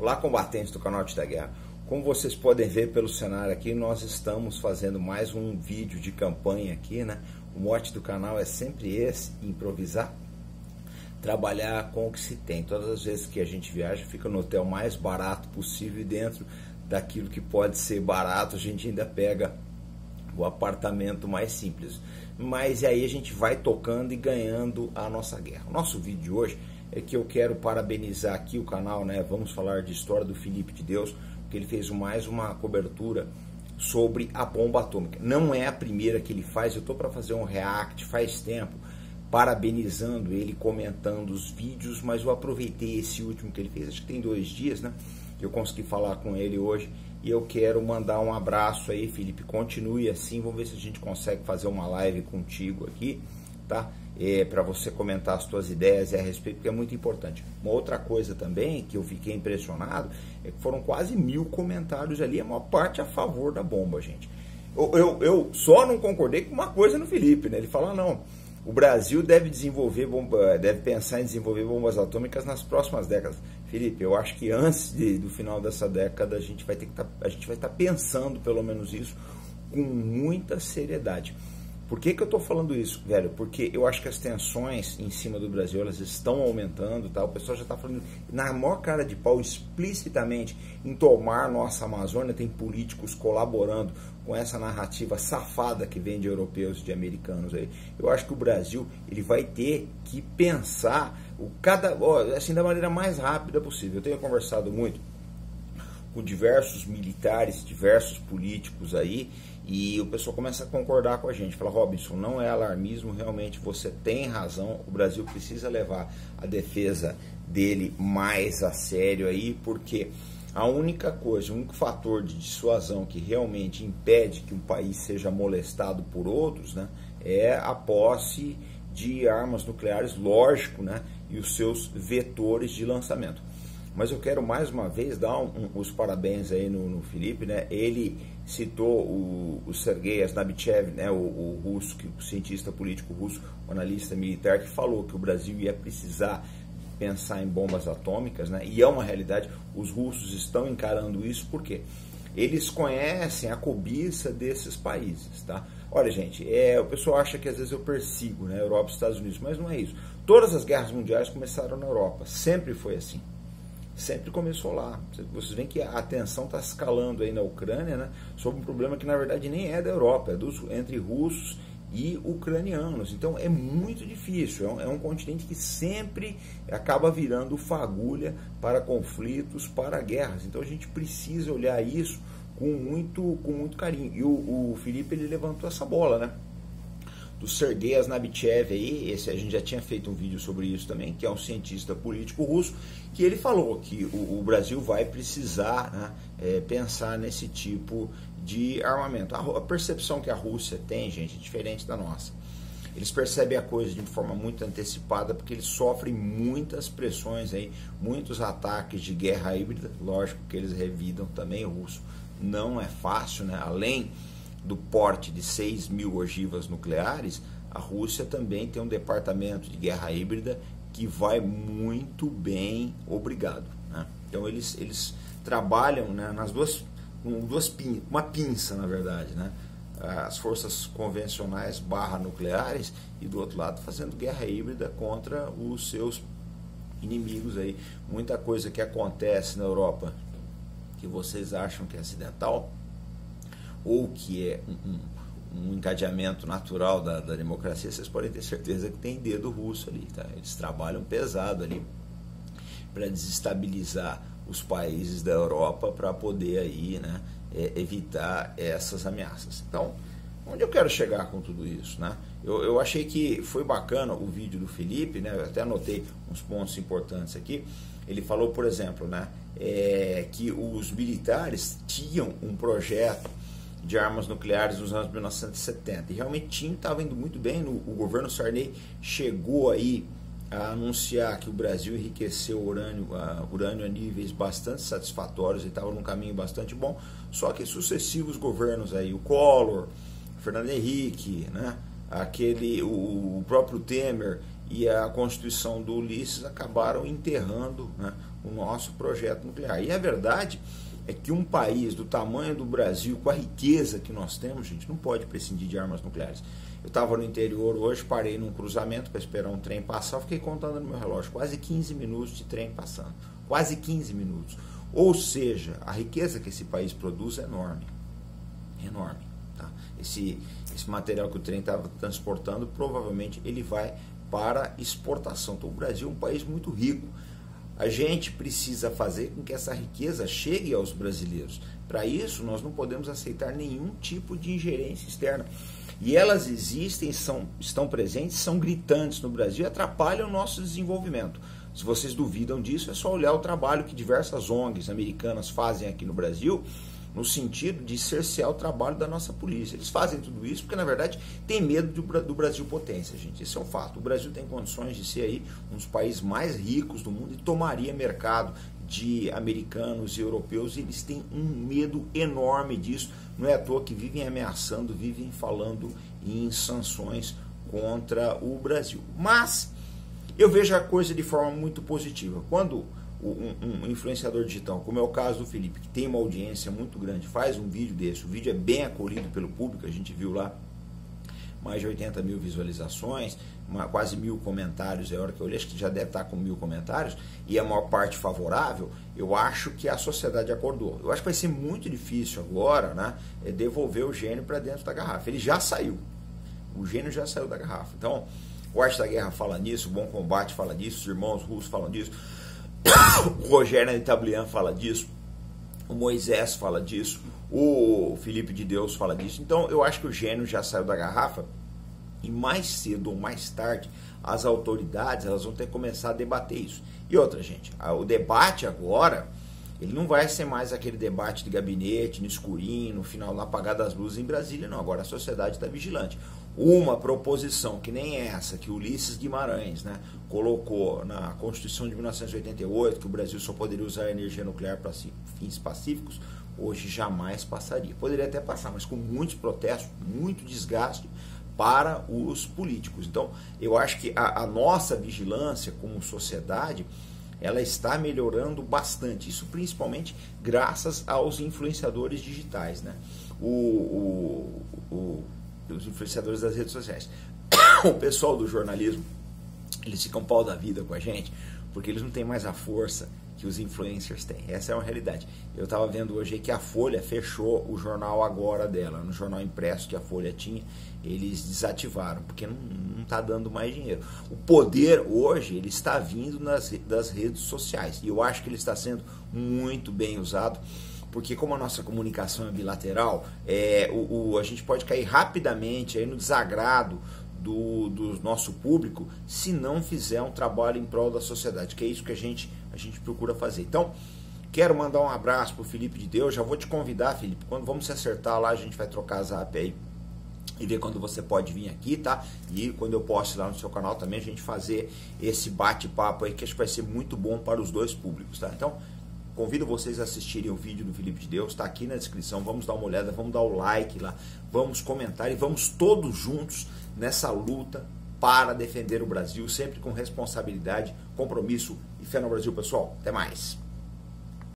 Olá, combatentes do canal da Guerra. Como vocês podem ver pelo cenário aqui, nós estamos fazendo mais um vídeo de campanha aqui, né? O mote do canal é sempre esse, improvisar, trabalhar com o que se tem. Todas as vezes que a gente viaja, fica no hotel mais barato possível e dentro daquilo que pode ser barato, a gente ainda pega o apartamento mais simples. Mas aí a gente vai tocando e ganhando a nossa guerra. O nosso vídeo de hoje é que eu quero parabenizar aqui o canal, né? Vamos falar de história do Felipe de Deus, porque ele fez mais uma cobertura sobre a bomba atômica. Não é a primeira que ele faz, eu estou para fazer um react faz tempo, parabenizando ele, comentando os vídeos, mas eu aproveitei esse último que ele fez, acho que tem dois dias, né? Eu consegui falar com ele hoje e eu quero mandar um abraço aí, Felipe. Continue assim, vamos ver se a gente consegue fazer uma live contigo aqui, tá? é, para você comentar as suas ideias a respeito, porque é muito importante. Uma outra coisa também que eu fiquei impressionado é que foram quase mil comentários ali, a maior parte a favor da bomba, gente. Eu, eu, eu só não concordei com uma coisa no Felipe, né? Ele falou, não, o Brasil deve desenvolver bomba, deve pensar em desenvolver bombas atômicas nas próximas décadas. Felipe, eu acho que antes de, do final dessa década a gente vai ter que tá, a gente vai estar tá pensando pelo menos isso com muita seriedade. Por que, que eu estou falando isso, velho? Porque eu acho que as tensões em cima do Brasil elas estão aumentando, tá? O pessoal já está falando na maior cara de pau explicitamente em tomar nossa Amazônia. Tem políticos colaborando com essa narrativa safada que vem de europeus e de americanos aí. Eu acho que o Brasil ele vai ter que pensar o cada assim da maneira mais rápida possível. Eu tenho conversado muito com diversos militares, diversos políticos aí, e o pessoal começa a concordar com a gente. Fala, Robinson, não é alarmismo, realmente você tem razão. O Brasil precisa levar a defesa dele mais a sério aí, porque a única coisa, o único fator de dissuasão que realmente impede que um país seja molestado por outros, né, é a posse de armas nucleares, lógico, né, e os seus vetores de lançamento. Mas eu quero mais uma vez dar um, um, os parabéns aí no, no, Felipe, né? Ele citou o, o Sergei Asnabichev, né? O, o, russo, o cientista político russo, o analista militar, que falou que o Brasil ia precisar pensar em bombas atômicas, né? E é uma realidade. Os russos estão encarando isso porque eles conhecem a cobiça desses países, tá? Olha, gente, é, o pessoal acha que às vezes eu persigo, né? Europa Estados Unidos, mas não é isso. Todas as guerras mundiais começaram na Europa, sempre foi assim sempre começou lá. Vocês veem que a tensão está escalando aí na Ucrânia, né, sobre um problema que na verdade nem é da Europa, é dos, entre russos e ucranianos. Então é muito difícil, é um, é um, continente que sempre acaba virando fagulha para conflitos, para guerras. Então a gente precisa olhar isso com muito, com muito carinho. E o, o Felipe ele levantou essa bola, né? Do Sergei Asnabichev aí, esse a gente já tinha feito um vídeo sobre isso também, que é um cientista político russo, que ele falou que o, o Brasil vai precisar né, é, pensar nesse tipo de armamento. A, a, percepção que a Rússia tem, gente, é diferente da nossa. Eles percebem a coisa de forma muito antecipada porque eles sofrem muitas pressões aí, muitos ataques de guerra híbrida, lógico que eles revidam também o russo. Não é fácil, né? Além do porte de 6 mil ogivas nucleares, a Rússia também tem um departamento de guerra híbrida que vai muito bem, obrigado. Né? Então eles, eles trabalham né, nas duas, com duas pin, uma pinça na verdade, né? as forças convencionais barra nucleares e do outro lado fazendo guerra híbrida contra os seus inimigos aí. Muita coisa que acontece na Europa que vocês acham que é acidental, ou que é um, um, encadeamento natural da, da, democracia, vocês podem ter certeza que tem dedo russo ali. Tá? Eles trabalham pesado ali para desestabilizar os países da Europa para poder aí, né, é, evitar essas ameaças. Então, onde eu quero chegar com tudo isso? Né? Eu, eu achei que foi bacana o vídeo do Felipe, né? eu até anotei uns pontos importantes aqui. Ele falou, por exemplo, né, é, que os militares tinham um projeto de armas nucleares nos anos 1970. E realmente estava indo muito bem. No, o governo Sarney chegou aí a anunciar que o Brasil enriqueceu urânio, uh, urânio a níveis bastante satisfatórios e estava num caminho bastante bom. Só que sucessivos governos aí, o Collor, Fernando Henrique, né, aquele, o, o próprio Temer e a Constituição do Ulisses acabaram enterrando né, o nosso projeto nuclear. E a verdade é que um país do tamanho do Brasil, com a riqueza que nós temos, gente, não pode prescindir de armas nucleares. Eu estava no interior hoje, parei num cruzamento para esperar um trem passar, fiquei contando no meu relógio, quase 15 minutos de trem passando. Quase 15 minutos. Ou seja, a riqueza que esse país produz é enorme. Enorme. Tá? Esse, esse material que o trem estava transportando, provavelmente ele vai para exportação. Então o Brasil é um país muito rico. A gente precisa fazer com que essa riqueza chegue aos brasileiros. Para isso, nós não podemos aceitar nenhum tipo de ingerência externa. E elas existem, são, estão presentes, são gritantes no Brasil e atrapalham o nosso desenvolvimento. Se vocês duvidam disso, é só olhar o trabalho que diversas ONGs americanas fazem aqui no Brasil, no sentido de cercear o trabalho da nossa polícia. Eles fazem tudo isso porque, na verdade, tem medo do, Brasil potência, gente. Esse é um fato. O Brasil tem condições de ser aí um dos países mais ricos do mundo e tomaria mercado de americanos e europeus. E eles têm um medo enorme disso não é à toa que vivem ameaçando, vivem falando em sanções contra o Brasil. Mas eu vejo a coisa de forma muito positiva. Quando um, um, influenciador digital, como é o caso do Felipe, que tem uma audiência muito grande, faz um vídeo desse, o vídeo é bem acolhido pelo público, a gente viu lá mais de 80 mil visualizações, uma, quase mil comentários, é a hora que eu olhei, acho que já deve estar com mil comentários, e a maior parte favorável, eu acho que a sociedade acordou. Eu acho que vai ser muito difícil agora né, é devolver o gênio para dentro da garrafa. Ele já saiu. O gênio já saiu da garrafa. Então, o Arte da Guerra fala nisso, o Bom Combate fala disso, os irmãos russos falam disso, o Rogério Itablian fala disso, o Moisés fala disso, o Felipe de Deus fala disso. Então, eu acho que o gênio já saiu da garrafa e mais cedo ou mais tarde, as autoridades elas vão ter que começar a debater isso. E outra, gente, o debate agora, ele não vai ser mais aquele debate de gabinete, no escurinho, no final, no apagar das luzes em Brasília, não. Agora a sociedade está vigilante. Uma proposição que nem essa, que Ulisses Guimarães né, colocou na Constituição de 1988, que o Brasil só poderia usar energia nuclear para fins pacíficos, hoje jamais passaria. Poderia até passar, mas com muitos protestos, muito desgaste, para os políticos. Então, eu acho que a, a nossa vigilância como sociedade ela está melhorando bastante. Isso principalmente graças aos influenciadores digitais, né? O, o, o, os influenciadores das redes sociais. O pessoal do jornalismo, eles ficam pau da vida com a gente, porque eles não têm mais a força que os influencers têm. Essa é uma realidade. Eu estava vendo hoje que a Folha fechou o jornal agora dela, no jornal impresso que a Folha tinha, eles desativaram, porque não está dando mais dinheiro. O poder hoje ele está vindo nas, das redes sociais e eu acho que ele está sendo muito bem usado porque como a nossa comunicação é bilateral, é, o, o, a gente pode cair rapidamente aí no desagrado do, do nosso público se não fizer um trabalho em prol da sociedade, que é isso que a gente, a gente procura fazer. Então, quero mandar um abraço para o Felipe de Deus, já vou te convidar, Felipe, quando vamos se acertar lá, a gente vai trocar zap aí e ver quando você pode vir aqui, tá? E quando eu posto lá no seu canal também, a gente fazer esse bate-papo aí, que acho que vai ser muito bom para os dois públicos, tá? Então, convido vocês a assistirem o vídeo do Felipe de Deus, tá aqui na descrição, vamos dar uma olhada, vamos dar o like lá, vamos comentar e vamos todos juntos nessa luta para defender o Brasil, sempre com responsabilidade, compromisso e fé no Brasil, pessoal. Até mais.